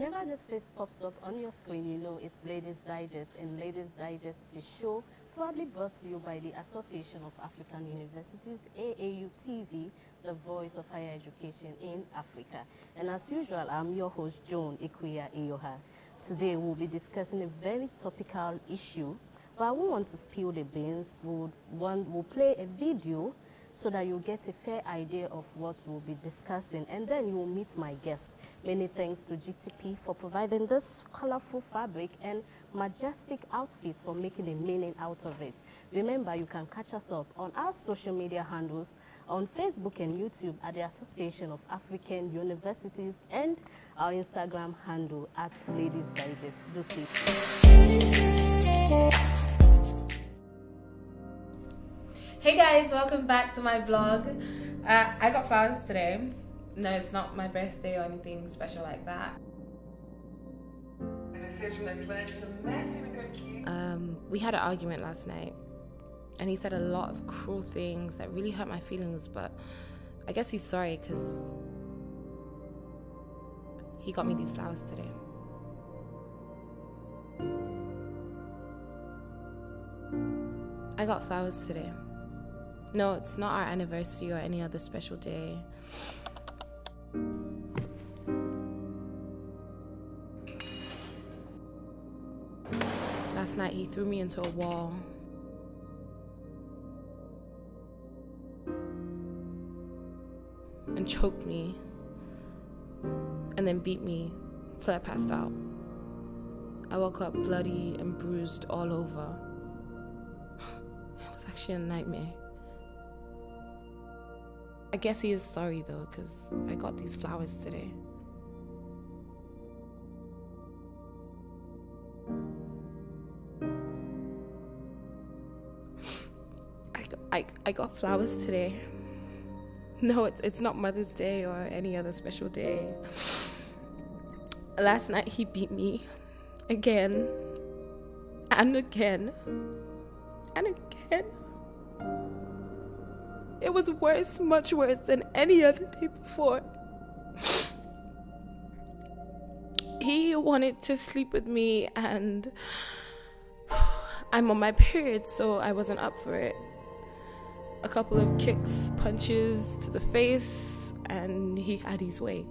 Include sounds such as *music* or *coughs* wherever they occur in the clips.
Whenever this face pops up on your screen, you know it's Ladyz' Digest, and Ladyz' Digest is a show proudly brought to you by the Association of African Universities, AAU-TV, the voice of higher education in Africa. And as usual, I'm your host, Joan Ikuya Iyoha. Today, we'll be discussing a very topical issue, but I won't want to spill the beans. We'll, one, we'll play a video so that you get a fair idea of what we'll be discussing. And then you will meet my guest. Many thanks to GTP for providing this colorful fabric and majestic outfits for making a meaning out of it. Remember, you can catch us up on our social media handles on Facebook and YouTube at the Association of African Universities and our Instagram handle at Ladyz' Digest. Do stay Hey guys, welcome back to my vlog. Uh, I got flowers today. No, it's not my birthday or anything special like that. Um, we had an argument last night, and he said a lot of cruel things that really hurt my feelings, but I guess he's sorry because he got me these flowers today. I got flowers today. No, it's not our anniversary or any other special day. Last night he threw me into a wall. And choked me. And then beat me till I passed out. I woke up bloody and bruised all over. *sighs* It was actually a nightmare. I guess he is sorry though, because I got these flowers today. I, I, I got flowers today. No, it's, it's not Mother's Day or any other special day. Last night he beat me again and again and again. It was worse, much worse than any other day before. He wanted to sleep with me, and I'm on my period, so I wasn't up for it. A couple of kicks, punches to the face, and he had his way.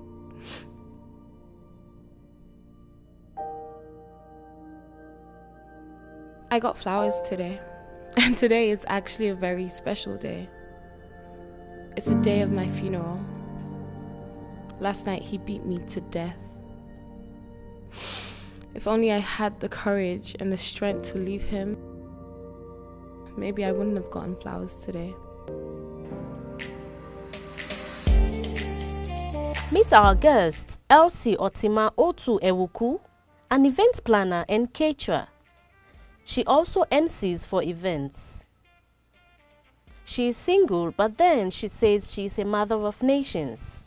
I got flowers today, *laughs* and today is actually a very special day. It's the day of my funeral. Last night he beat me to death. *sighs* If only I had the courage and the strength to leave him, maybe I wouldn't have gotten flowers today. Meet our guest, Elsie Otima Otu Ewuku, an event planner and caterer. She also MCs for events. She is single, but then she says she is a mother of nations.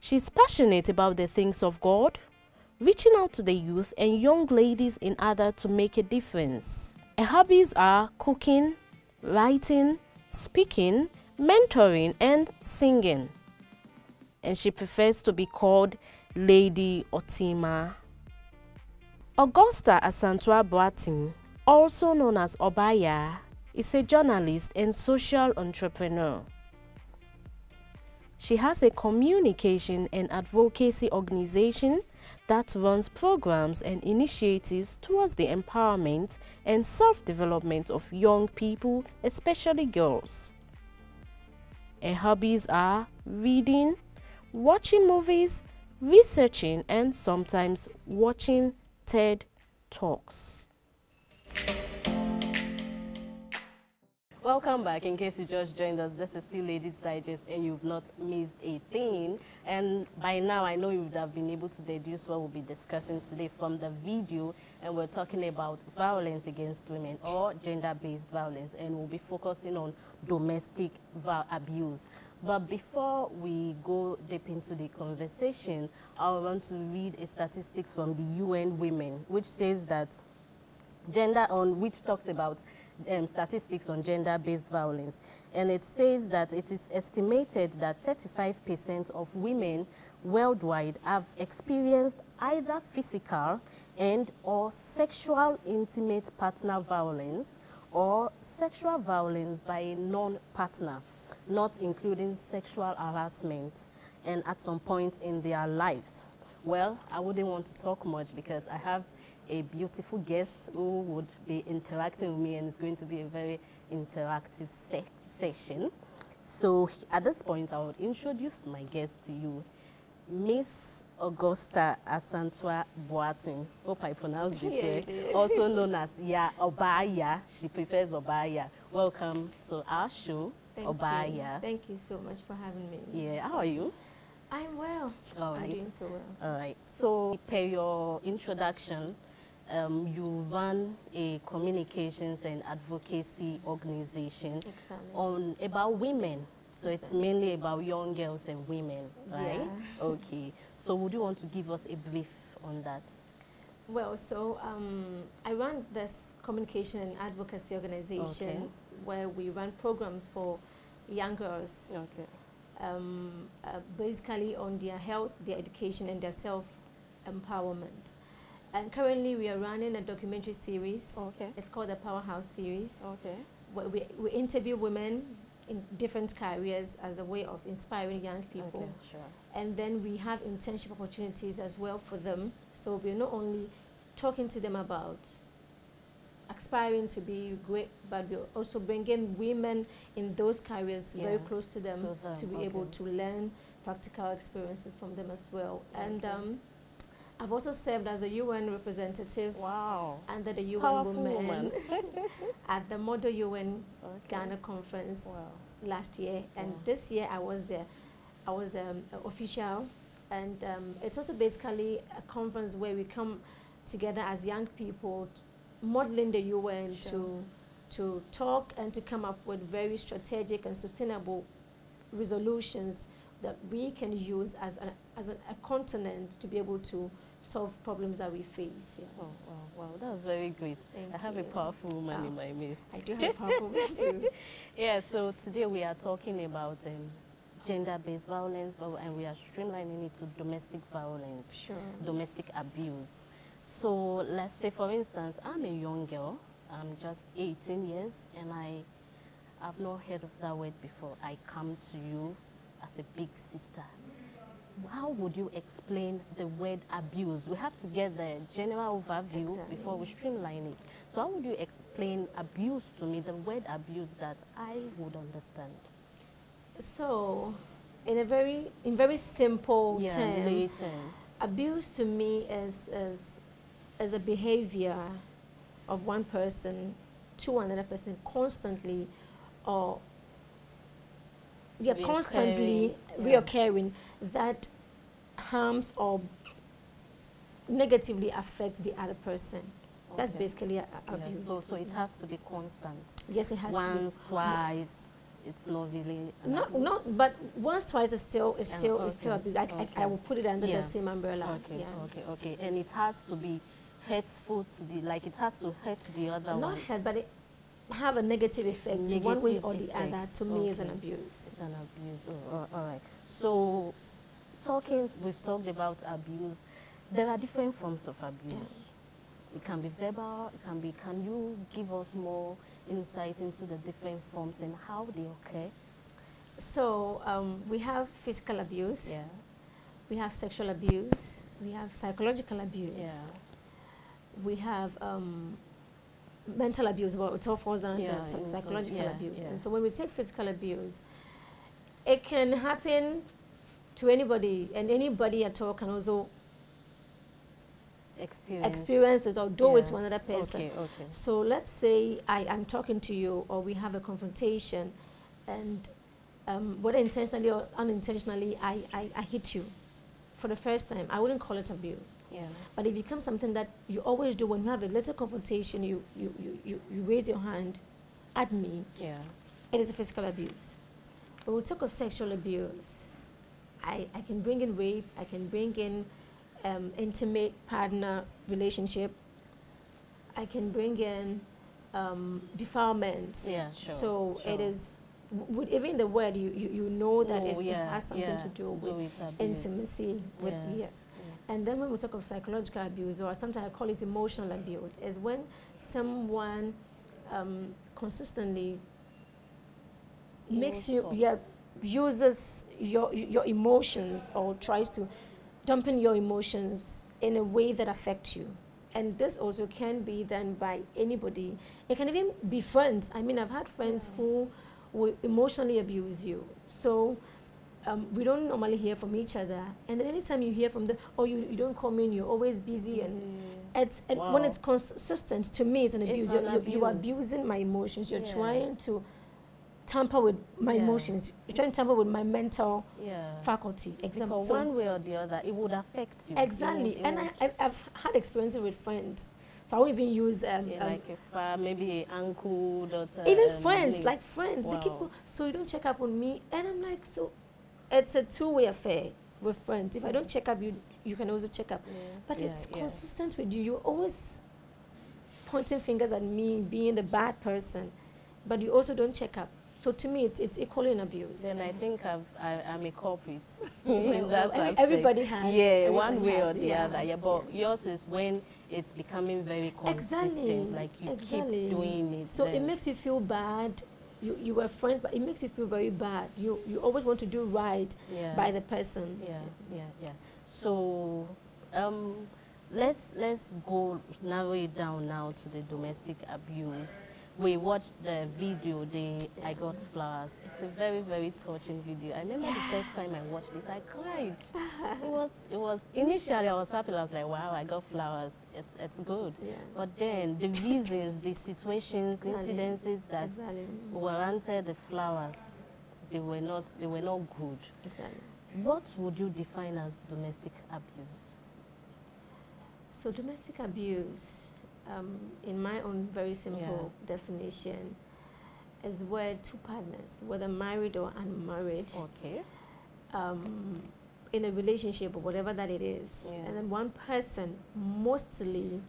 She is passionate about the things of God, reaching out to the youth and young ladies in order to make a difference. Her hobbies are cooking, writing, speaking, mentoring, and singing. And she prefers to be called Lady Otima. Augusta Asantua Boatin, also known as Obaya, is a journalist and social entrepreneur. She has a communication and advocacy organization that runs programs and initiatives towards the empowerment and self-development of young people, especially girls. Her hobbies are reading, watching movies, researching, and sometimes watching TED Talks. Welcome back. In case you just joined us, this is still Ladyz' Digest and you've not missed a thing. And by now, I know you would have been able to deduce what we'll be discussing today from the video. And we're talking about violence against women or gender-based violence. And we'll be focusing on domestic abuse. But before we go deep into the conversation, I want to read a statistics from the UN Women, which says that gender on which talks about um, statistics on gender-based violence. And it says that it is estimated that 35% of women worldwide have experienced either physical and or sexual intimate partner violence or sexual violence by a non-partner, not including sexual harassment, and at some point in their lives. Well, I wouldn't want to talk much because I have a beautiful guest who would be interacting with me and it's going to be a very interactive se session. So at this point, I would introduce my guest to you, Miss Augusta Asantwa Boatin. Hope I pronounced it right. *laughs* also known as Ya Obaya. She prefers Obaya. Welcome to our show, Thank Obaya. You. Thank you so much for having me. Yeah, how are you? I'm well. All right. I'm doing so well. All right. So, per your introduction, um, you run a communications and advocacy organization Exactly. on about women. So it's mainly about young girls and women, right? Yeah. Okay. So would you want to give us a brief on that? Well, so um, I run this communication and advocacy organization Okay. where we run programs for young girls, Okay. um, uh, basically on their health, their education, and their self-empowerment. And currently, we are running a documentary series. Okay. It's called the Powerhouse Series. Okay. where we, we interview women in different careers as a way of inspiring young people. Okay. Sure. And then we have internship opportunities as well for them. So we're not only talking to them about aspiring to be great, but we're also bringing women in those careers very close to them to them, to be able to learn practical experiences from them as well. And um, I've also served as a UN representative Wow. under the UN Powerful Women *laughs* at the Model UN Okay. Ghana conference Wow. last year, and Wow. this year I was there. I was um, official, and um, it's also basically a conference where we come together as young people, modeling the UN Sure. to to talk and to come up with very strategic and sustainable resolutions that we can use as a, as a, a continent to be able to solve problems that we face. Yeah. Oh, wow, wow, that's very great. Thank I have you. a powerful woman in Oh. my midst. I do have a powerful woman too. *laughs* Yeah, so today we are talking about um, gender-based violence, but, and we are streamlining it to domestic violence, Sure. domestic abuse. So let's say, for instance, I'm a young girl. I'm just 18 years, and I have not heard of that word before. I come to you as a big sister. How would you explain the word abuse? We have to get the general overview Exactly. before we streamline it. So how would you explain abuse to me, the word abuse that I would understand? So, in a very in very simple yeah, term, abuse to me is is is a behavior of one person to another person constantly, or yeah, constantly Reoccurring, yeah. reoccurring that harms or negatively affects the other person. That's basically a, a- Yeah, abuse. so, so it has to be constant. yes, it has to be. Once, twice, it's not really Not, abuse. not, but once, twice is still, is still, is still okay, abuse. I, I, I will put it under Yeah. the same umbrella. Okay, yeah. okay, okay. And it has to be hurtful to the, like it has to hurt the other Not one. Not hurt, but it have a negative effect one way Negative or the other. To me, is an abuse. It's an abuse. Oh, all- all right. So, talking, we've talked about abuse. There are different forms of abuse. It can be verbal. It can be. Can you give us more insight into the different forms and how they occur? So um, we have physical abuse. Yeah. We have sexual abuse. We have psychological abuse. Yeah. We have um, mental abuse. Well, it all falls down Yeah, under psy- psychological yeah, abuse. yeah. And so when we take physical abuse, it can happen to anybody, and anybody at all can also Experience. experience it or do it to another person. Okay. Okay. So let's say I am talking to you, or we have a confrontation, and um, whether intentionally or unintentionally, I, I, I hit you for the first time. I wouldn't call it abuse, Yeah. but it becomes something that you always do when you have a little confrontation. You you, you, you, you raise your hand at me. Yeah. It is a physical abuse. When we talk of sexual abuse, I, I can bring in rape. I can bring in um, intimate partner relationship. I can bring in um, defilement. Yeah. Sure. So it sure. is with even the word, you, you, you know that Oh, it, it has something yeah, to do with with intimacy. With Yeah. yes. And then when we talk of psychological abuse, or sometimes I call it emotional abuse, is when someone um, consistently makes you yeah uses your your emotions or tries to dampen your emotions in a way that affects you. And this also can be done by anybody. It can even be friends. I mean i've had friends who will emotionally abuse you. So um, we don't normally hear from each other. And then anytime you hear from them oh you, you don't come in you're always busy and it's and when it's consistent to me it's an abuse. an you're, you're, you're abusing my emotions. You're Yeah. trying to tamper with my Yeah. emotions. You're trying to tamper with my mental yeah. faculty. Example so one way or the other, it would affect you. It exactly would- it and would- I, I, i've had experiences with friends so i won't even use um, yeah, um, like a far, maybe uncle, daughter. even um, friends like friends they keep go- so you don't check up on me and i'm like so it's a two-way affair with friends. If i don't check up you you can also check up. Yeah, but yeah, it's consistent with you. You're always pointing fingers at me being the bad person but you also don't check up. So to me it's, it's equally an abuse. Then I think I've, I, I'm a culprit. *laughs* In that aspect. everybody has Yeah, one everybody way or the other. Yeah, but yours is when it's becoming very consistent. Exactly, Like you exactly. keep doing it. So it makes you feel bad. You, you were friends, but it makes you feel very bad. You, you always want to do right yeah. by the person. Yeah, yeah, yeah. So, um, let's let's go narrow it down now to the domestic abuse. We watched the video. The I got flowers. It's a very very touching video. I remember the first time I watched it, I cried. *laughs* it was it was initially I was happy. I was like, wow, I got flowers. It's it's good. Yeah. But then the reasons, the situations, incidences that Exactly. warranted the flowers, they were not they were not good. Exactly. What would you define as domestic abuse? So domestic abuse, um, in my own very simple definition, is where two partners, whether married or unmarried, Okay. um, in a relationship or whatever that it is, Yeah. and then one person, mostly,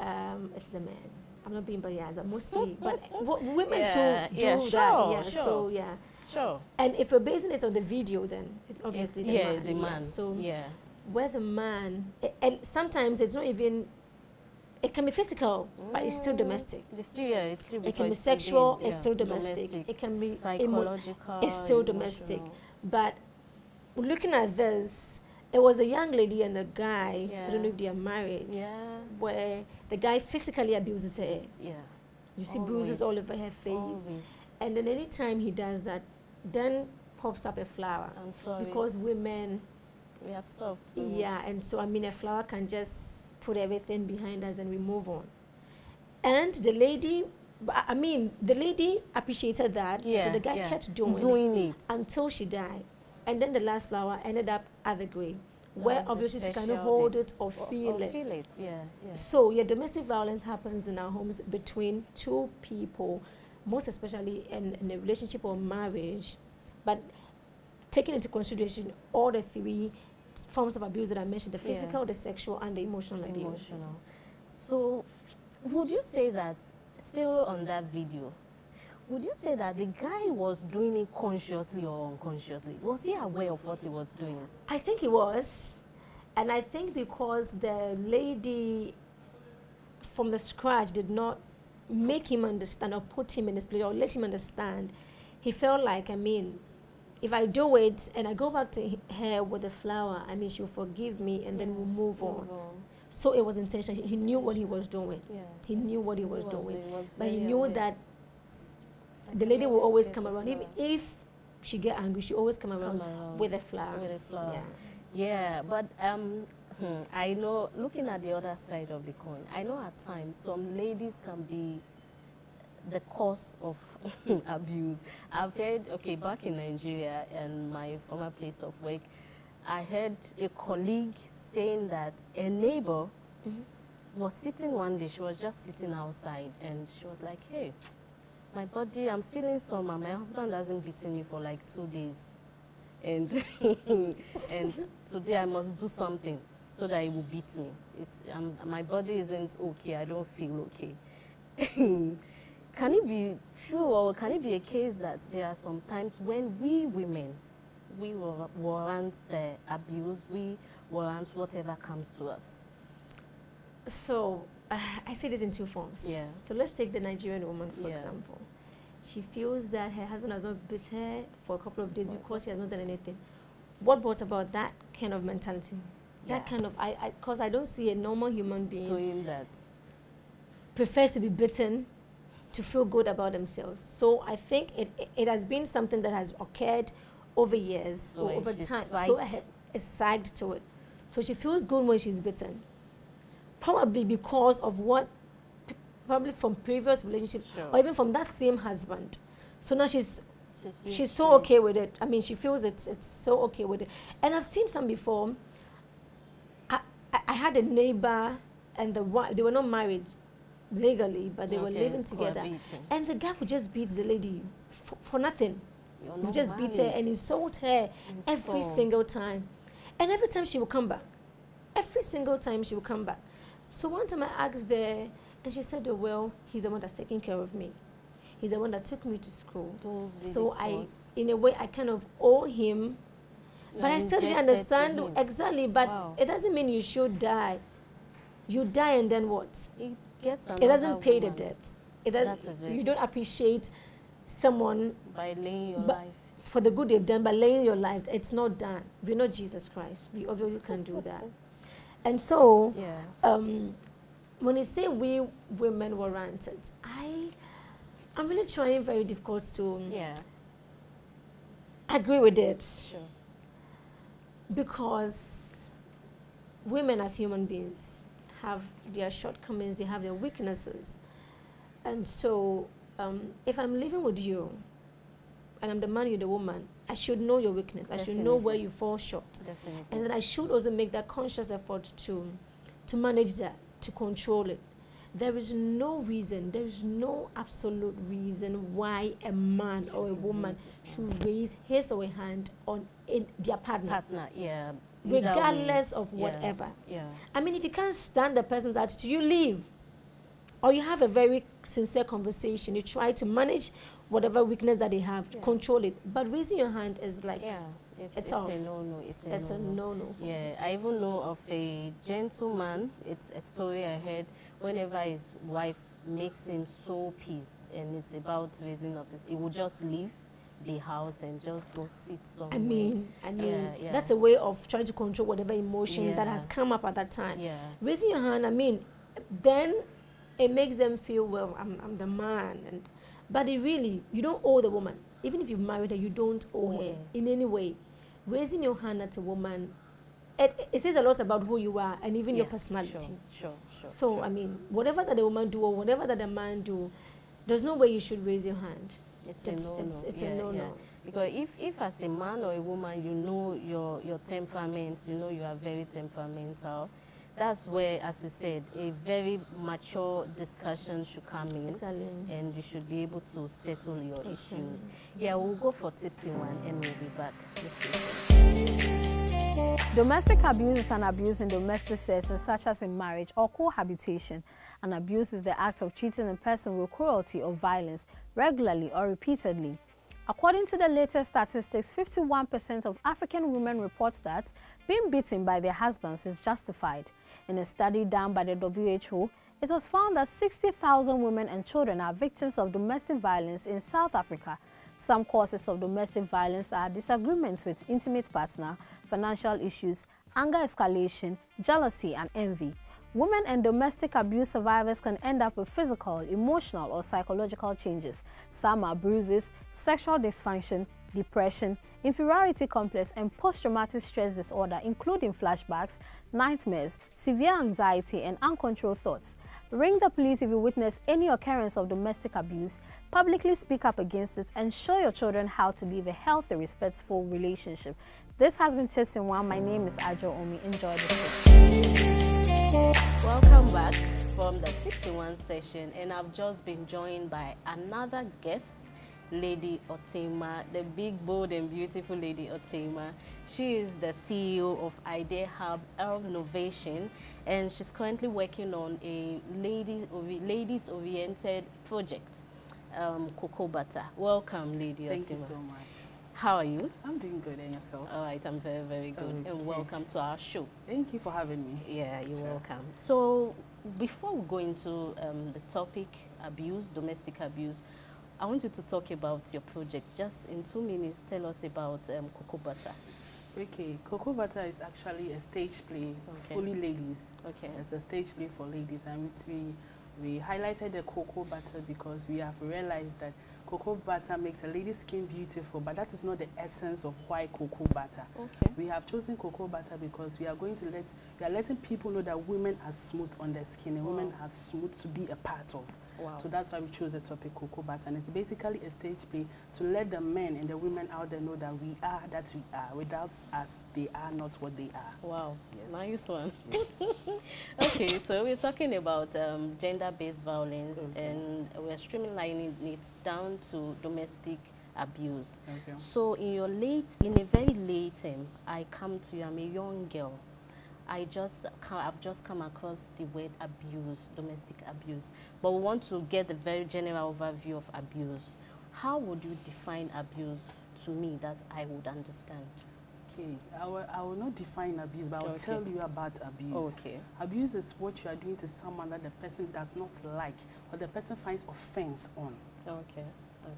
um, it's the man. I'm not being biased, but mostly, *laughs* but w- women Yeah, too do yeah, that. sure, yeah. So sure. yeah, Sure. and if we're basing it on the video, then it's obviously the yeah, man. the man. So yeah. where the man, and sometimes it's not even. It can be physical, but it's still Mm, domestic. It's still yeah. It's still It can be sexual, being, it's yeah, still domestic. It can be psychological. it's still domestic. But looking at this, it was a young lady and a guy. I don't know if they are married. Yeah. Where the guy physically abuses her. Yeah. You see bruises all over her face. Always. And then anytime he does that, then pops up a flower. I'm sorry. Because women, we are soft. we yeah, and so I mean, a flower can just put everything behind us and we move on. And the lady, I mean, the lady appreciated that. Yeah. so the guy yeah. kept doing, it doing it. until she died. And then the last flower ended up at the grave, where That's obviously she cannot hold it or Or- feel or it. Feel it. Yeah. Yeah. So, yeah, domestic violence happens in our homes between two people, most especially in, in a relationship or marriage. But taking into consideration all the three forms of abuse that I mentioned the Yeah. physical, the sexual, and the emotional abuse. emotional. So, would you say that still on that video? Would you say that the guy was doing it consciously or unconsciously? Was he aware of what he was doing? I think he was. And I think because the lady from the scratch did not make him understand or put him in his place or let him understand, he felt like, I mean, if I do it and I go back to her with a flower, I mean, she'll forgive me and then we'll move on. So it was intentional. He- knew what he was doing. Yeah. He knew what he He was, was- doing. he was But he knew that I the lady will always come around. Even if she get angry, she always come around, Come around with a flower. with a flower. Yeah. Yeah, but um, hmm, I know, looking at the other side of the coin, I know at times some ladies can be the cause of *laughs* abuse. I've heard, okay, back in Nigeria and my former place of work, I heard a colleague saying that a neighbor Mhm. was sitting one day, she was just sitting outside, and she was like, hey, my body, I'm feeling some, and my husband hasn't beaten me for like two days. And, *laughs* and today I must do something so that he will beat me. It's, um, my body isn't okay, I don't feel okay. *laughs* can it be true or can it be a case that there are some times when we women, we wa- warrant the abuse, we warrant whatever comes to us? So uh, I see this in two forms. Yeah. So let's take the Nigerian woman, for Yeah. example. She feels that her husband has not beat her for a couple of days because she has not done anything. What brought about that kind of mentality? Yeah. That kind of, I, because I, don't see a normal human being Doing that. prefers to be beaten to feel good about themselves. So I think it, it, has been something that has occurred over years So or over time. So psyched. it is psyched to it. So she feels good when she's bitten. Probably because of what, probably from previous relationships Sure. or even from that same husband. So now she's she's so okay with it. I mean, she feels it's it's so okay with it. And I've seen some before. I I, I had a neighbor, and the they were not married legally, but they were living together. And the guy would just beat the lady for, for nothing. He just beat her and insult her every single time. And every time she would come back. Every single time she would come back. So one time I asked her, and she said, oh, well, he's the one that's taking care of me. He's the one that took me to school. Those So I, in a way, I kind of owe him. But I still didn't understand exactly. But Wow. it doesn't mean you should die. You die and then what? It gets It doesn't pay the woman debt. It That is does, it. you don't appreciate someone by laying your life. for the good they've done by laying your life. It's not done. We're not Jesus Christ. We obviously can't do that. And so, Yeah. um, when you say we women were ranted, I, I'm really trying very difficult to Yeah. agree with it Sure. because women as human beings have their shortcomings, they have their weaknesses. And so, um, if I'm living with you and I'm the man, you're the woman, I should know your weakness. I should know where you fall short. Definitely. And then I should also make that conscious effort to, to manage that, to control it. There is no reason, there is no absolute reason why a man or a woman should raise his or her hand on in their partner, partner. Yeah. Regardless of whatever. Yeah. I mean, if you can't stand the person's attitude, you leave. Or you have a very sincere conversation. You try to manage whatever weakness that they have, Yeah. control it. But raising your hand is like, Yeah. It's, It's it's, a no no. It's a that's a no no no. Yeah, I even know of a gentleman. It's a story I heard. Whenever his wife makes him so pissed and it's about raising up, his, he would just leave the house and just go sit somewhere. I mean, I mean, Yeah, yeah. that's a way of trying to control whatever emotion that has come up at that time. yeah, Raising your hand, I mean, then it makes them feel, well, I'm, I'm the man. And, but it really, you don't owe the woman. Even if you've married her, you don't owe her in any way. Raising your hand at a woman, it, it says a lot about who you are and even your personality. Sure, sure, sure. So, sure. I mean, whatever that a woman do or whatever that a man do, there's no way you should raise your hand. It's, it's- a no-no. it's a yeah, no-no. yeah. Because if, if as a man or a woman you know your your temperament, you know you are very temperamental. That's where, as you said, a very mature discussion should come in. Exactly. and you should be able to settle your issues. Yeah, we'll go for Tips in One and we'll be back. Domestic abuse is an abuse in domestic settings such as in marriage or cohabitation. An abuse is the act of treating a person with cruelty or violence regularly or repeatedly. According to the latest statistics, 51% of African women report that being beaten by their husbands is justified. In a study done by the WHO, it was found that 60,000 women and children are victims of domestic violence in South Africa. Some causes of domestic violence are disagreements with intimate partner, financial issues, anger escalation, jealousy, and envy. Women and domestic abuse survivors can end up with physical, emotional, or psychological changes. Some are bruises, sexual dysfunction, depression, inferiority complex, and post-traumatic stress disorder, including flashbacks, nightmares, severe anxiety, and uncontrolled thoughts. Ring the police if you witness any occurrence of domestic abuse, publicly speak up against it, and show your children how to live a healthy, respectful relationship. This has been Tips in One. My name is Ajo Omi. Enjoy the show. Welcome back from the Tips in One session, and I've just been joined by another guest, Lady Otima, the big, bold, and beautiful Lady Otima. She is the CEO of Idea Hub Innovation, and she's currently working on a lady, ladies-oriented project um, cocoa butter. Welcome, Lady Thank Otima. you so much. How are you? I'm doing good, and yourself? All right, I'm very, very good. Okay. And welcome to our show. Thank you for having me. Yeah, you're Sure. welcome. So, before we go into um, the topic abuse, domestic abuse, I want you to talk about your project. Just in two minutes, tell us about um, cocoa butter. Okay, Cocoa Butter is actually a stage play, Okay. fully ladies. Okay. It's a stage play for ladies, and we we highlighted the cocoa butter because we have realized that cocoa butter makes a lady's skin beautiful, but that is not the essence of why cocoa butter. Okay. We have chosen cocoa butter because we are going to let we are letting people know that women are smooth on their skin and women Wow. are smooth to be a part of. Wow. So that's why we chose the topic cocoa butter, and it's basically a stage play to let the men and the women out there know that we are that we are. Without us, they are not what they are. Wow, Yes. nice one. *laughs* okay, so we're talking about um, gender-based violence, Okay. and we're streamlining it down to domestic abuse. Okay. So in your late, in a very late term, I come to you. I'm a young girl. I just, I've just come across the word abuse, domestic abuse. But we want to get the very general overview of abuse. How would you define abuse to me that I would understand? Okay. I will, I will not define abuse, but I will Okay. tell you about abuse. Okay. Abuse is what you are doing to someone that the person does not like or the person finds offense on. Okay.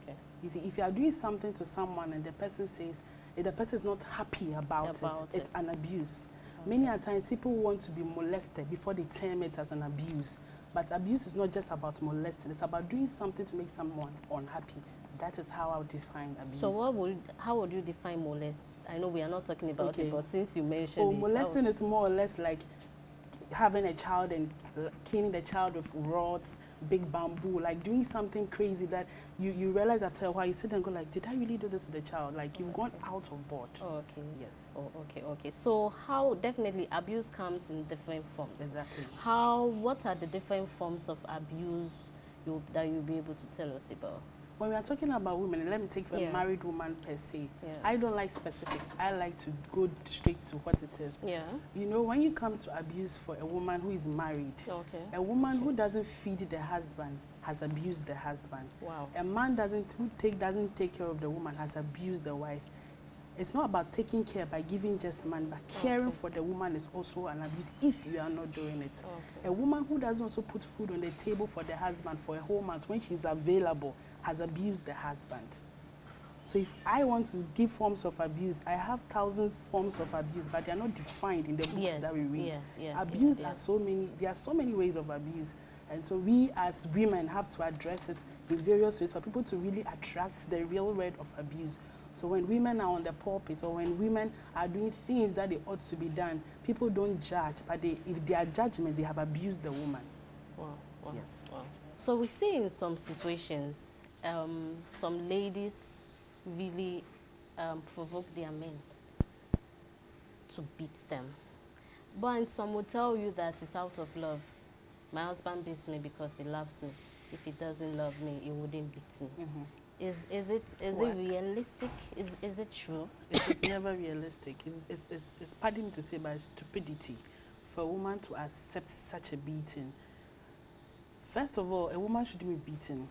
Okay. You see, if you are doing something to someone and the person says, if the person is not happy about, About it, it's an abuse. Many a times people want to be molested before they term it as an abuse. But abuse is not just about molesting, it's about doing something to make someone unhappy. That is how I would define abuse. So what would how would you define molest? I know we are not talking about Okay. it, but since you mentioned Oh, it, molesting is more or less like having a child and killing the child with rods, big bamboo, like doing something crazy that you, you realize after a while, you sit and go like, did I really do this to the child? Like you've gone out of board. Oh, okay. Yes, Oh, okay, okay. So how definitely abuse comes in different forms. exactly. How what are the different forms of abuse you, that you'll be able to tell us about? When we are talking about women, let me take a Yeah. married woman per se. Yeah. I don't like specifics. I like to go straight to what it is. Yeah. You know, when you come to abuse for a woman who is married, Okay. a woman who doesn't feed the husband has abused the husband. Wow. A man doesn't who take doesn't take care of the woman has abused the wife. It's not about taking care by giving just man, but caring Okay. for the woman is also an abuse if you are not doing it. Okay. A woman who doesn't also put food on the table for the husband for a whole month when she's available has abused the husband. So if I want to give forms of abuse, I have thousands forms of abuse, but they are not defined in the books Yes. that we read. Yeah. Yeah. abuse yeah, are so many there are so many ways of abuse and so we as women have to address it in various ways for people to really attract the real word of abuse so when women are on the pulpit or when women are doing things that they ought to be done people don't judge but they if they are judgment they have abused the woman Wow. wow. Yes. Wow. So we see in some situations, um, some ladies really um, provoke their men to beat them. But and some will tell you that it's out of love. My husband beats me because he loves me. If he doesn't love me, he wouldn't beat me. Is is it It's is work. it realistic? Is is it true? it is never realistic. It's, it's, it's, it's pardon me to say but stupidity for a woman to accept such a beating. First of all a woman shouldn't be beaten.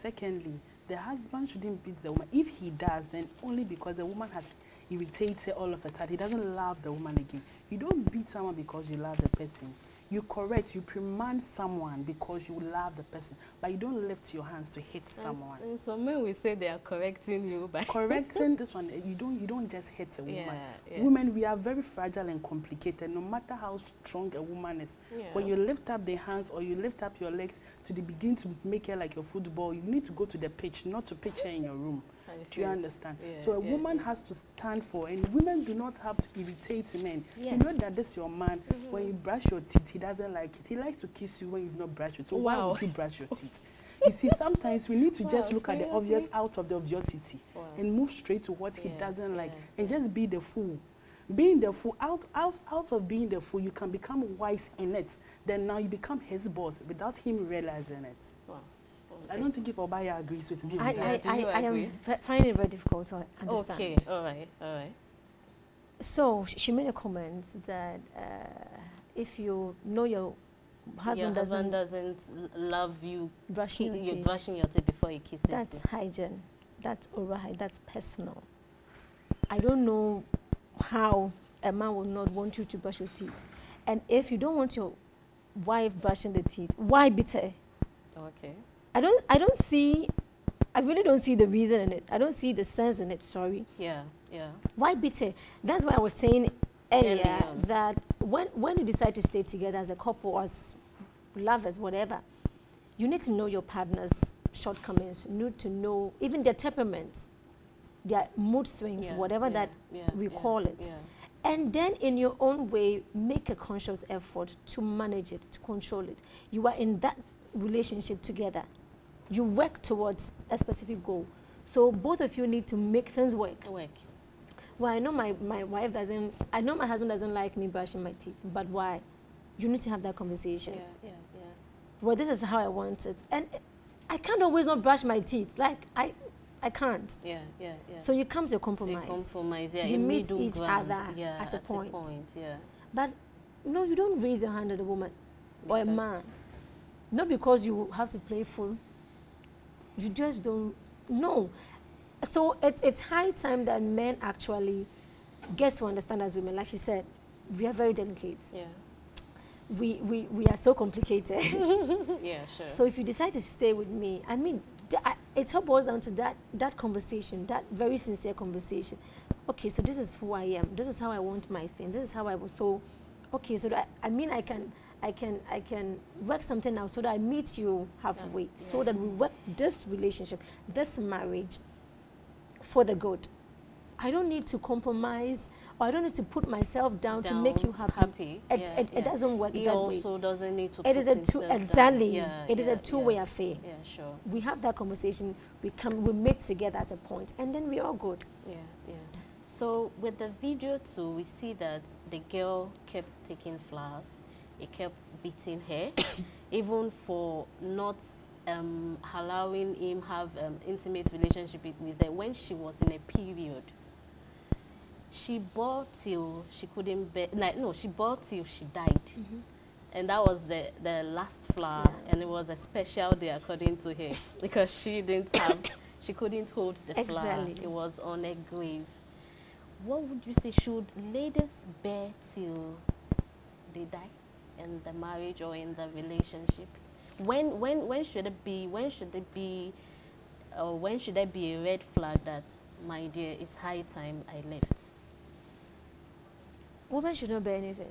Secondly the husband shouldn't beat the woman. If he does then only because the woman has irritated all of a sudden. He doesn't love the woman again. You don't beat someone because you love the person you correct you reprimand someone because you love the person but you don't lift your hands to hit And someone. s- And some men will say they are correcting you by *laughs* correcting this one eh, you don't you don't just hit a woman. Yeah, yeah. women we are very fragile and complicated no matter how strong a woman is. When you lift up the hands or you lift up your legs to the begin to make her like your football you need to go to the pitch not to pitch her in your room do you understand? Yeah, so a yeah, woman yeah. has to stand for and women do not have to irritate men. You know that this your man when you brush your teeth he doesn't like it. He likes to kiss you when you've not brushed it so why Wow. would you brush your *laughs* teeth? You see sometimes we need to just Wow, look at the obvious out of the obviosity Wow. and move straight to what he doesn't like and just be the fool. Being the fool out, out out of being the fool you can become wise in it. Then now you become his boss without him realizing it. I don't think if obaya agrees with me I, with that. I, I, I am finding it very difficult to understand. Okay, all right, all right. So she made a comment that uh, if you know your husband your doesn't doesn't love you, brushing your you're teeth. brushing your teeth before he kisses you. That's you. hygiene. That's oral hygiene. That's personal. I don't know how a man will not want you to brush your teeth. And if you don't want your wife brushing the teeth, why bitter? Okay. I don't I don't see I really don't see the reason in it. I don't see the sense in it, sorry. Yeah, yeah. Why bitter? That's why I was saying earlier Earlier. that when when you decide to stay together as a couple, as lovers, whatever, you need to know your partner's shortcomings. You need to know even their temperament, their mood swings, yeah, whatever yeah, that yeah, we yeah, call it. Yeah. and then in your own way make a conscious effort to manage it to control it you are in that relationship together you work towards a specific goal so both of you need to make things work Work. well i know my, my wife doesn't i know my husband doesn't like me brushing my teeth but why you need to have that conversation yeah, yeah. yeah. well this is how i want it and i can't always not brush my teeth like i i can't Yeah, yeah, yeah. so you come to a A compromise compromise, yeah. You meet each ground, other yeah, at a point. yeah. But no, you don't raise your hand at a woman or a man. Not because you have to play full. You just don't. know. So it's it's high time that men actually get to understand as women. Like she said, we are very delicate. Yeah. We we, we are so complicated. *laughs* Yeah, sure. So if you decide to stay with me, I mean, I- it all boils down to that that conversation, that very sincere conversation. Okay, so this is who I am. This is how I want my thing. This is how I was. So, okay, so that I mean, I can, I can, I can work something out so that I meet you halfway, so that we work this relationship, this marriage, for the good. I don't need to compromise, or I don't need to put myself down, to make you happy. happy, It, yeah, it, yeah. it doesn't work he that way. He also doesn't need to It is a two exactly. Yeah, it is yeah, a two-way yeah. affair. Yeah, sure. We have that conversation. We come, we meet together at a point, and then we're all good. Yeah, yeah. So with the video too, we see that the girl kept taking flowers. It kept beating her, *coughs* even for not um, allowing him have um, intimate relationship with- her when she was in a period. She bore till she couldn't bear. Like no, she bore till she died. And that was the, the last flower, Yeah. and it was a special day according to her *coughs* because she didn't have, *coughs* she couldn't hold the flower. It was on a grave. What would you say? Should ladies bear till they die in the marriage or in the relationship? When when when should it be? When should it be? Or when should there be a red flag that my dear, it's high time I left? Women should not bear anything.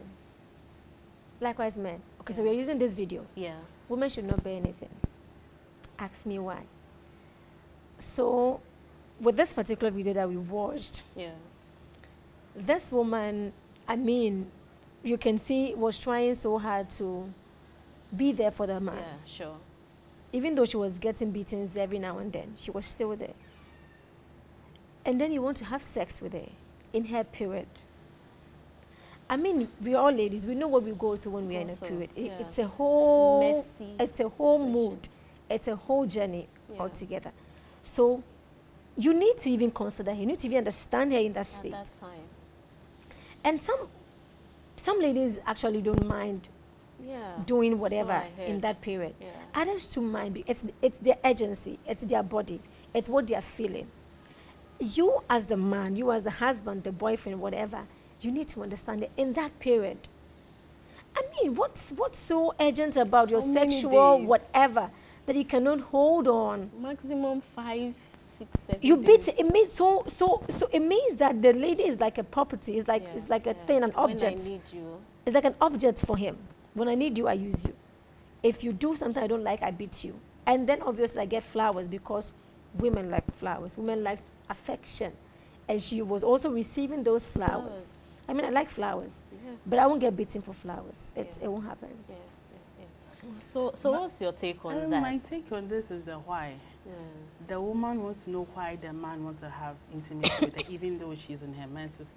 Likewise, men. Okay, so we're using this video. Yeah. Women should not bear anything. Ask me why. So, with this particular video that we watched, Yeah. this woman, I mean, you can see was trying so hard to be there for the man. Yeah. Sure. Even though she was getting beatings every now and then, she was still there. And then you want to have sex with her in her period. I mean, we all ladies, we know what we go through when we are in a period. It- yeah. It's a whole, Messy it's a whole situation. mood, it's a whole journey Yeah. altogether. So, you need to even consider her. You need to even understand her in that At state. that time. And some, some ladies actually don't mind Yeah. doing whatever I in that period. Yeah. Others to mind, it's, it's their agency, it's their body, it's what they are feeling. You, as the man, you, as the husband, the boyfriend, whatever, you need to understand that in that period. I mean, what's, what's so urgent about your How sexual whatever that you cannot hold on? Maximum five, six, seven. You beat days. it. It means so so so. It means that the lady is like a property. It's like Yeah, it's like a yeah. thing, an When object. I need you. It's like an object for him. When I need you, I use you. If you do something I don't like, I beat you. And then obviously I get flowers because women like flowers. Women like affection. And she was also receiving those flowers. Flowers. I mean, I like flowers, Yeah. but I won't get beaten for flowers. It, Yeah. it won't happen. Yeah, yeah, yeah. So, so Ma- what's your take on Um, that? my take on this is the why. Yeah. The woman wants to know why the man wants to have intimacy with her, even though she's in her menses.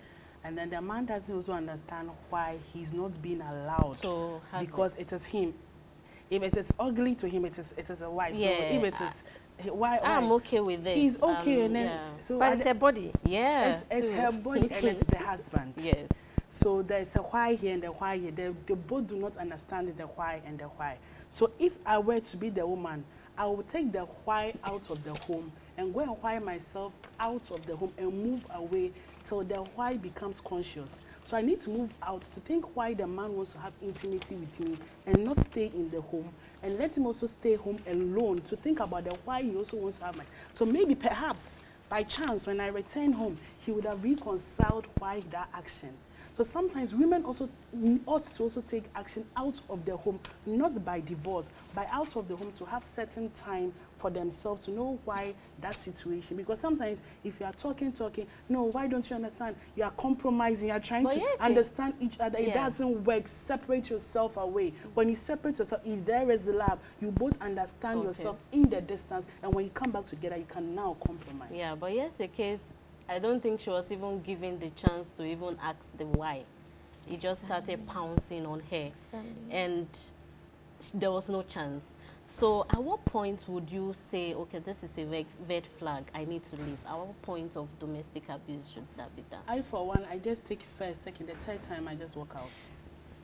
And then the man doesn't also understand why he's not being allowed So because it. it is him. If it is ugly to him, it is it is a wife. Yeah, so if it is he- why, why I'm okay with it. he's okay, Um, and then yeah. so But it's her body. yeah, it's, it's her body and it's the husband. *laughs* yes. So there's a why here and a why here. They, they both do not understand the why and the why. So if I were to be the woman, I will take the why out of the home and go and why myself out of the home and move away till the why becomes conscious. So I need to move out to think why the man wants to have intimacy with me and not stay in the home and let him also stay home alone to think about the why he also wants to have my. So maybe perhaps by chance when I return home, he would have reconciled why that action. So sometimes women also ought to also take action out of their home, not by divorce, by out of the home to have certain time for themselves to know why that situation. Because sometimes if you are talking, talking, no, why don't you understand? You are compromising, you are trying But to yes, understand each other. It doesn't work. Separate yourself away. When you separate yourself, if there is love, you both understand Okay. yourself in the distance. And when you come back together, you can now compromise. Yeah, but yes, a case, I don't think she was even given the chance to even ask the why. He just started pouncing on her. And there was no chance. So at what point would you say, okay, this is a red, red flag, I need to leave? At what point of domestic abuse should that be done? I, for one, I just take first, second, the third time, I just walk out.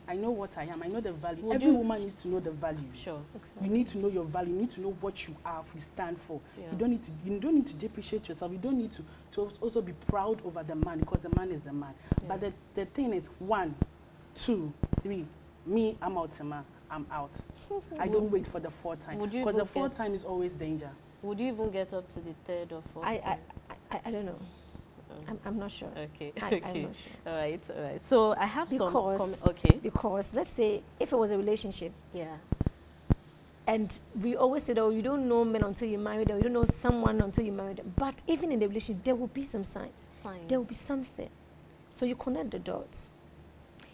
I know what I am. I know the value. Would Every you- woman needs to know the value. Sure. You need to know your value. You need to know what you are, you stand for. Yeah. You don't need to. You don't need to depreciate yourself. You don't need to to also be proud over the man because the man is the man. Yeah. But the, the thing is, one, two, three. Me, I'm out, Tima. I'm out. *laughs* I don't wait for the fourth time because the fourth time is always danger. Would you even get up to the third or fourth I, I. I, I don't know. I'm, um, I'm not sure. Okay, I, okay. I'm not sure. All right, all right. So I have some Because- comment. Okay. Because let's say if it was a relationship Yeah. and we always say, oh, you don't know men until you marry them, you don't know someone until you marry them. But even in the relationship, there will be some signs. Signs. There will be something. So you connect the dots.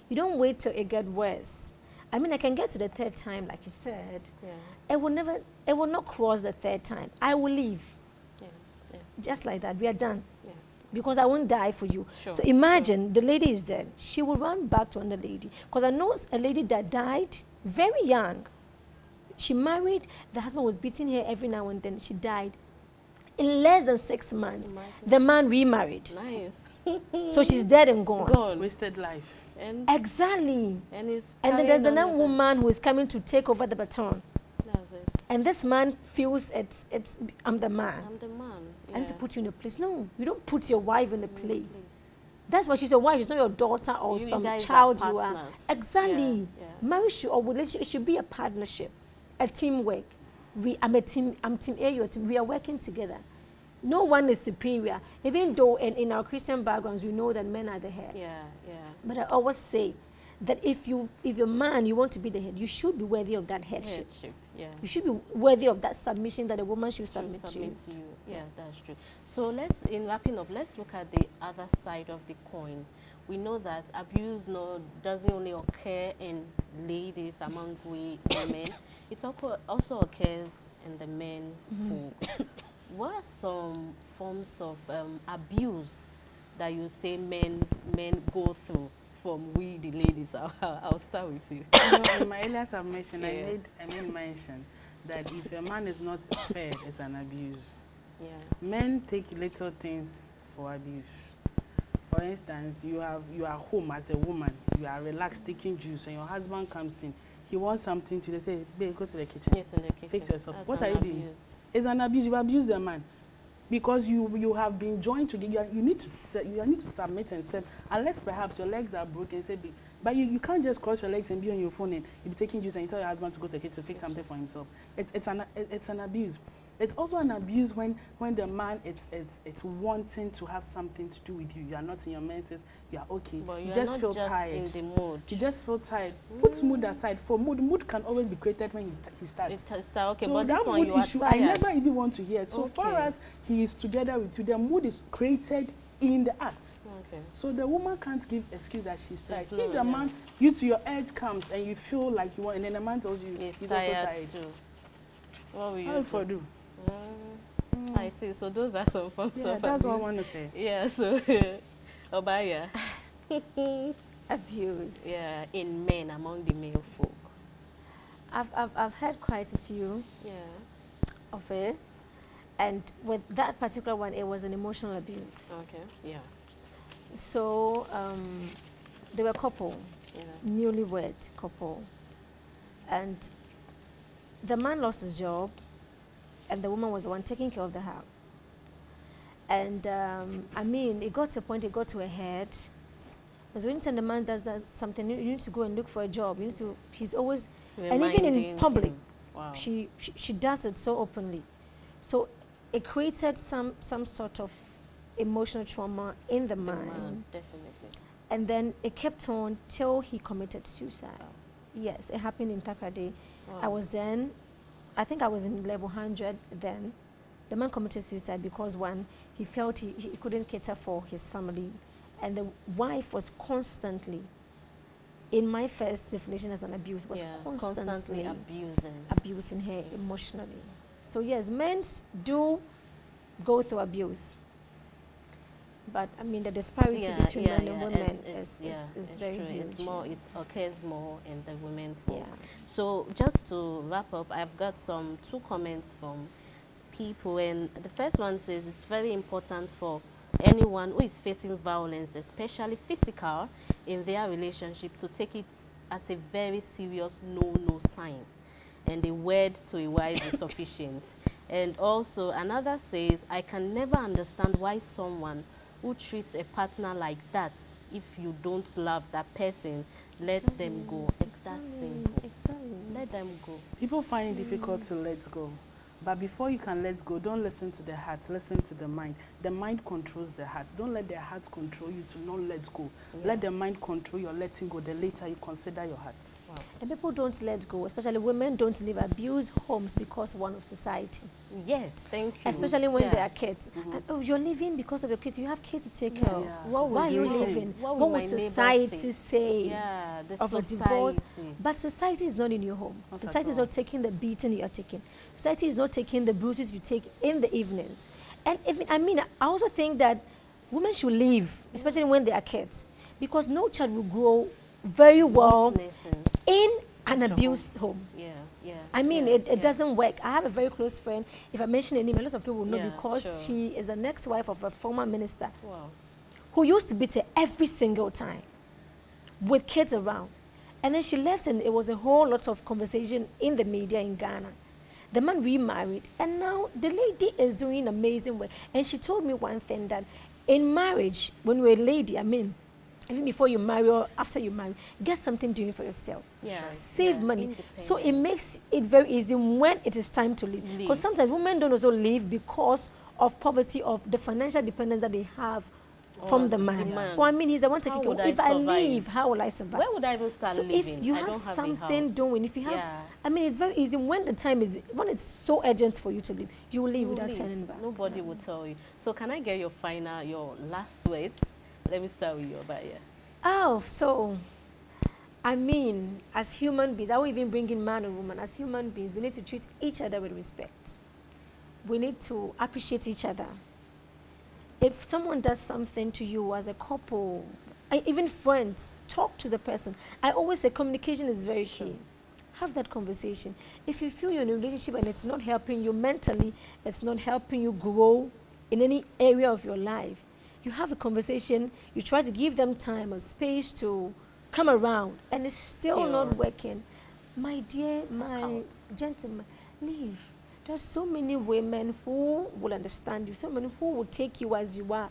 You don't wait till it get worse. I mean, I can get to the third time, like you said. Yeah. It will never, it will not cross the third time. I will leave. Yeah. Yeah. Just like that. We are done. Yeah. Because I won't die for you. Sure, So imagine the lady is dead. She will run back to another lady. Because I know a lady that died very young. She married, the husband was beating her every now and then. She died. In less than six months, Imagine. the man remarried. Nice. *laughs* So she's dead and gone. Gone. Wasted life. And Exactly. and And then there's another with woman who is coming to take over the baton. That's it. And this man feels it's, it's I'm the man. I'm the man. I need to put you in a place. No, you don't put your wife in a place. That's why she's your wife. She's not your daughter or You some child you are. Exactly. Yeah, yeah. Marriage should, or relationship it should be a partnership, a teamwork. We, I'm a team. I'm team A. You're a team. We are working together. No one is superior. Even though in, in our Christian backgrounds we know that men are the head. Yeah, yeah. But I always say that if you if you're a man you want to be the head, you should be worthy of that headship. Headship. Yeah. You should be worthy of that submission that a woman should to submit, submit to to you. you. Yeah, that's true. So let's, in wrapping up, let's look at the other side of the coin. We know that abuse no, doesn't only occur in ladies among we *coughs* women, it also also occurs in the men folk. *coughs* what are some forms of um, abuse that you say men men go through from we the ladies? I'll, I'll start with you. *coughs* you know, in my earlier submission, I Yeah. made I made mention that if a man is not fair, it's an abuse. Yeah. Men take little things for abuse. For instance, you have you are home as a woman, you are relaxed taking juice, and your husband comes in. He wants something to they say, babe, go to the kitchen. Yes, in the kitchen. Fix yourself. That's What are you doing? abuse. It's an abuse. You abuse the man because you you have been joined together. You, need to you need to submit and set. Unless perhaps your legs are broken, say, "Babe," but you, you can't just cross your legs and be on your phone and you be taking juice and you tell your husband to go the kitchen to fix something for himself. It's it's an it- it's an abuse. It's also an abuse when when the man it's it's it's wanting to have something to do with you. You are not in your menses. You are okay. But you you just feel just tired. in the mood. You just feel tired. Put mood aside. For mood, mood can always be created when he, he starts. It's it's that, okay, so but that this one mood you issue, tired. I never even want to hear. it. So far Okay. as he is together with you, the mood is created in the act. Okay. So the woman can't give excuse that she's tired. She's if the yeah. man, you to your edge comes and you feel like you want, and then the man tells you He's, tired, tired. too. What will you How do? Mm, I see. So those are some forms Yeah, of that's what I abuse. want to say. Yeah. So, *laughs* Obaya. *laughs* Abuse. yeah, in men among the male folk. I've, I've, I've heard quite a few Yeah. of it. And with that particular one, it was an emotional abuse. Okay. Yeah. So, um, they were a couple, Yeah. newlywed couple, and the man lost his job, and the woman was the one taking care of the house. And um, I mean, it got to a point, it got to a head. Because anytime the man does that something, you you need to go and look for a job. You need to. He's always, and even in public. Wow. she, she she does it so openly. So it created some some sort of emotional trauma in the The mind, man, definitely. and then it kept on till he committed suicide. Yes, it happened in Takoradi. I was then, I think I was in level 100 then. The man committed suicide because one, he felt he, he couldn't cater for his family. And the wife was constantly, in my first definition as an abuse, was yeah. constantly, constantly abusing. abusing her emotionally. So yes, men do go through abuse. But I mean, the disparity yeah, between yeah, men and women it's, is, it's, is, is it's very true. huge. It's more, it occurs more in the women folk. So just to wrap up, I've got some two comments from people, and the first one says it's very important for anyone who is facing violence, especially physical, in their relationship, to take it as a very serious no-no sign, and a word to a wise is *laughs* sufficient. And also another says, I can never understand why someone who treats a partner like that, if you don't love that person, let them go. It's that simple. Exactly. Let them go. People find it difficult to let go. But before you can let go, don't listen to the heart, listen to the mind. The mind controls the heart. Don't let the heart control you to not let go. Let the mind control your letting go. The later you consider your heart. Wow. And people don't let go, especially women don't leave abused homes because one of society. Yes, thank you. Especially when Yeah. they are kids. And, oh, you're leaving because of your kids. You have kids to take care of. Yeah. What Why are you you leaving? What What, would would my neighbor society say? The of a divorce. But society is not in your home. Not society is not taking the beating you are taking. Society is not taking the bruises you take in the evenings. And even, I mean, I also think that women should leave, especially when they are kids, because no child will grow very well in an abused home. Yeah, yeah. I mean, yeah, it, it yeah. doesn't work. I have a very close friend. If I mention a name, a lot of people will know Yeah, because sure. she is an ex-wife of a former minister Wow. who used to beat her every single time with kids around. And then she left, and it was a whole lot of conversation in the media in Ghana. The man remarried, and now the lady is doing amazing work. And she told me one thing that in marriage, when you're a lady, I mean, even before you marry or after you marry, get something doing for yourself. Yeah. Save yeah, money. So it makes it very easy when it is time to leave. Leave. Because sometimes women don't also leave because of poverty, of the financial dependence that they have from On the the man. man. Well, I mean, he's the one taking care. of- I If I leave, how will I survive? Where would I even start so living? if you I have don't have something doing, if you have, Yeah. I mean, it's very easy when the time is when it's so urgent for you to leave, you will leave You without leave. turning back. Nobody will tell you. So can I get your final, your last words? Let me start with you, about Obaya. Oh, so I mean, as human beings, I won't even bring in man and woman. As human beings, we need to treat each other with respect. We need to appreciate each other. If someone does something to you as a couple, I, even friends, talk to the person. I always say communication is very key. Have that conversation. If you feel you're in a relationship and it's not helping you mentally, it's not helping you grow in any area of your life, you have a conversation, you try to give them time or space to come around, and it's still, Still. not working. My dear, my gentleman, leave. There's so many women who will understand you, so many who will take you as you are.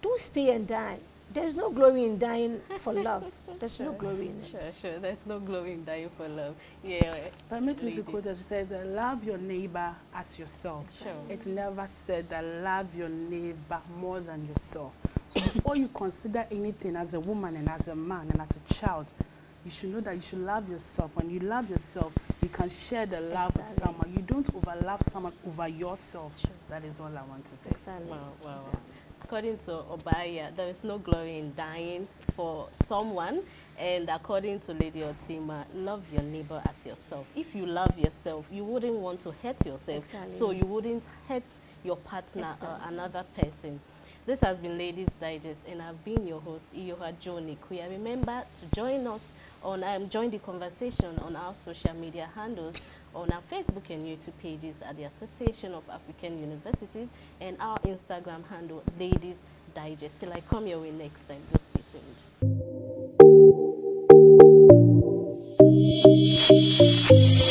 Don't stay and die. There's no glory in dying for love. There's no *laughs* glory in it. Sure, sure. There's no glory in dying for love. Yeah. Permit me to quote her. She says, "Love your neighbor as yourself." Sure. It never said that love your neighbor more than yourself. So before you consider anything as a woman and as a man and as a child, you should know that you should love yourself. When you love yourself, you can share the love with someone. You don't overlove someone over yourself. That is all I want to say. Exactly. Wow, wow, wow. According to Obaya, there is no glory in dying for someone. And according to Lady Otima, love your neighbor as yourself. If you love yourself, you wouldn't want to hurt yourself. Exactly. So you wouldn't hurt your partner Exactly. or another person. This has been Ladyz' Digest, and I've been your host, Iyoha Joe Kuya. Remember to join us on um, join the conversation on our social media handles on our Facebook and YouTube pages at the Association of African Universities and our Instagram handle, Ladyz' Digest. Till I come your way next time, please stay tuned.